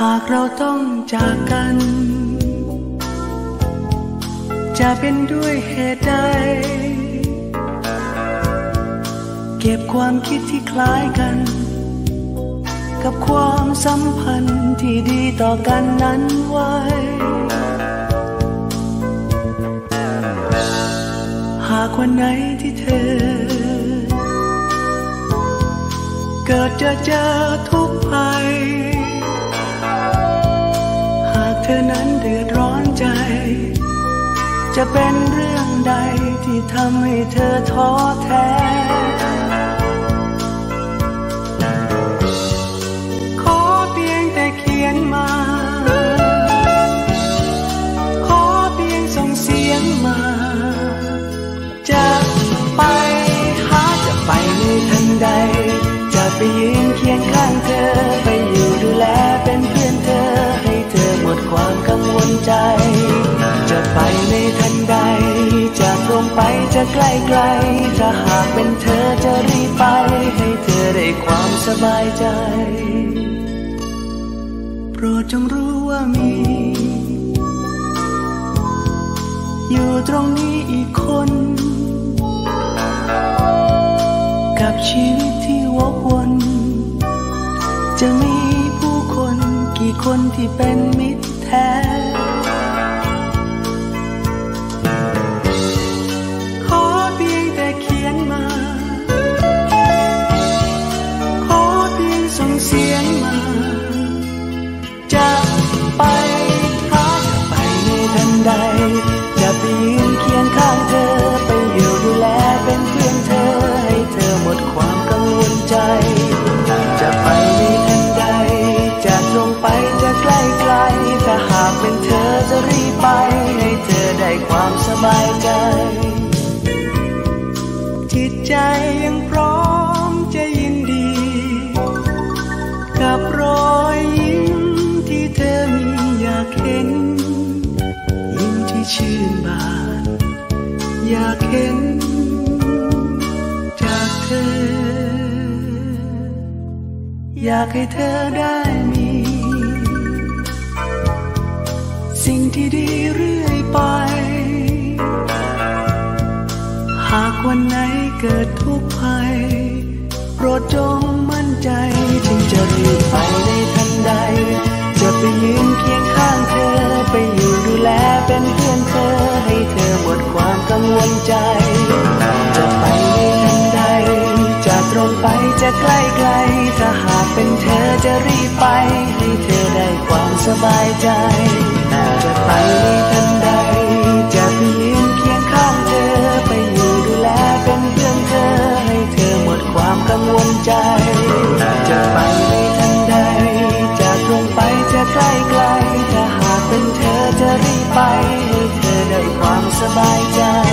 หากเราต้องจากกัน จะเป็นด้วยเหตุใด เก็บความคิดที่คล้ายกัน กับความสัมพันธ์ที่ดีต่อกันนั้นไว้ หากวันไหนที่เธอ เกิดจะเจอทุกภัย เธอนั้นเดือดร้อนใจ จะเป็นเรื่องใดที่ทำให้เธอท้อแท้ ขอเพียงแต่เขียนมา ขอเพียงส่งเสียงมา จะไปหาจะไปในทันใด จะไปยืนเคียงข้างเธอไป ไปจะใกล้ไกล ถ้าหากเป็นเธอจะรีบไป ให้เธอได้ความสบายใจ โปรดจงรู้ว่ามี อยู่ตรงนี้อีกคน กับชีวิตที่วกวน จะมีผู้คนกี่คนที่เป็นมิตรแท้ ความสบายใจ จิตใจยังพร้อมจะยินดี กับรอยยิ้มที่เธอมีอยากเห็น ยิ้มที่ชื่นบาน อยากเห็นจากเธอ อยากให้เธอได้มี สิ่งที่ดีเรื่อยไป วันไหนเกิดทุกข์ภัยโปรดจงมั่นใจจึงจะรีบไปในทันใด จะไปยืนเคียงข้างเธอ ไปอยู่ดูแลเป็นเพื่อนเธอ ให้เธอหมดความกังวลใจ จะไปในทันใด จะตรงไปจะใกล้ไกล ถ้าหากเป็นเธอจะรีบไป ให้เธอได้ความสบายใจ ไ